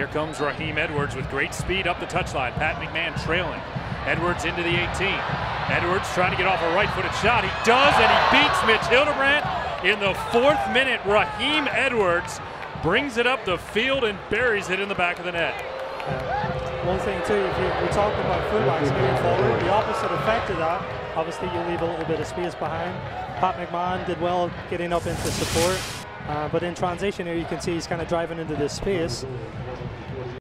Here comes Raheem Edwards with great speed up the touchline. Pat McMahon trailing. Edwards into the 18. Edwards trying to get off a right-footed shot. He does, and he beats Mitch Hildebrandt in the fourth minute. Raheem Edwards brings it up the field and buries it in the back of the net. One thing too, if you, we talk about fullbacks getting forward, the opposite effect of that, obviously you leave a little bit of space behind. Pat McMahon did well getting up into support, uh, but in transition here you can see he's kind of driving into this space.